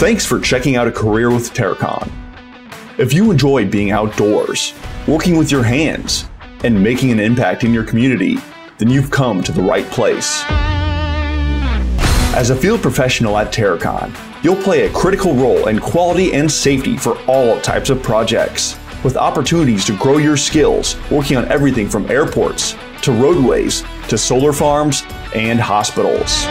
Thanks for checking out a career with Terracon. If you enjoy being outdoors, working with your hands, and making an impact in your community, then you've come to the right place. As a field professional at Terracon, you'll play a critical role in quality and safety for all types of projects, with opportunities to grow your skills working on everything from airports to roadways to solar farms and hospitals.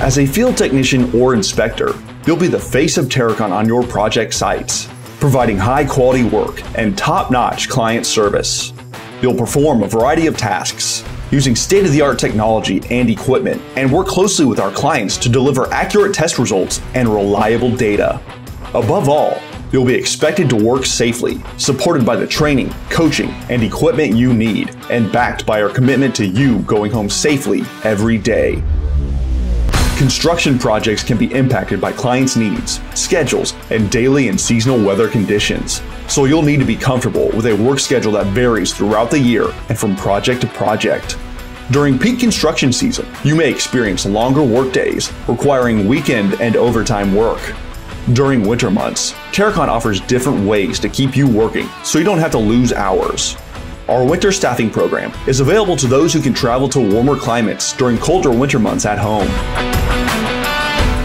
As a field technician or inspector, you'll be the face of Terracon on your project sites, providing high quality work and top notch client service. You'll perform a variety of tasks using state of the art technology and equipment and work closely with our clients to deliver accurate test results and reliable data. Above all, you'll be expected to work safely, supported by the training, coaching, and equipment you need, and backed by our commitment to you going home safely every day. Construction projects can be impacted by clients' needs, schedules, and daily and seasonal weather conditions. So you'll need to be comfortable with a work schedule that varies throughout the year and from project to project. During peak construction season, you may experience longer work days, requiring weekend and overtime work. During winter months, Terracon offers different ways to keep you working so you don't have to lose hours. Our winter staffing program is available to those who can travel to warmer climates during colder winter months at home.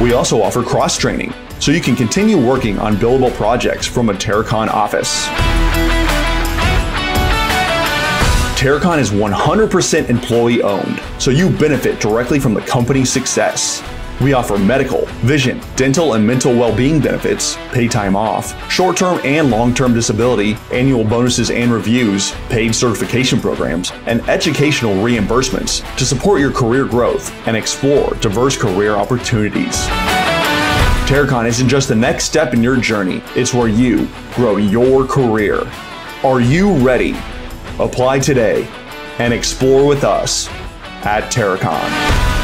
We also offer cross training, so you can continue working on billable projects from a Terracon office. Terracon is 100% employee owned, so you benefit directly from the company's success. We offer medical, vision, dental, and mental well being benefits, pay time off, short term and long term disability, annual bonuses and reviews, paid certification programs, and educational reimbursements to support your career growth and explore diverse career opportunities. Terracon isn't just the next step in your journey, it's where you grow your career. Are you ready? Apply today and explore with us at Terracon.